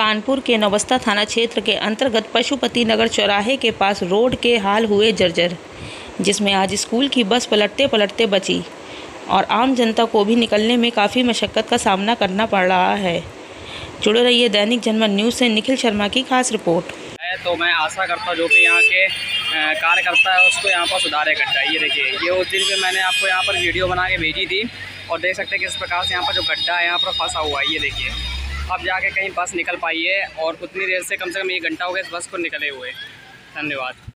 कानपुर के नवस्ता थाना क्षेत्र के अंतर्गत पशुपति नगर चौराहे के पास रोड के हाल हुए जर्जर, जिसमें आज स्कूल की बस पलटते पलटते बची और आम जनता को भी निकलने में काफ़ी मशक्क़त का सामना करना पड़ रहा है। जुड़े रहिए दैनिक जनमन न्यूज़ से निखिल शर्मा की खास रिपोर्ट। तो मैं आशा करता हूँ जो भी यहाँ के कार्यकर्ता है, उसको यहाँ पर सुधारे गड्ढा ये देखिए, ये उस दिन पे मैंने आपको यहाँ पर वीडियो बना के भेजी थी और देख सकते हैं किस प्रकार से यहाँ पर जो गड्ढा है, यहाँ पर फंसा हुआ है। ये देखिए। अब जाके कहीं बस निकल पाई है और उतनी देर से कम से कम एक घंटा हो गया इस बस को निकले हुए। धन्यवाद।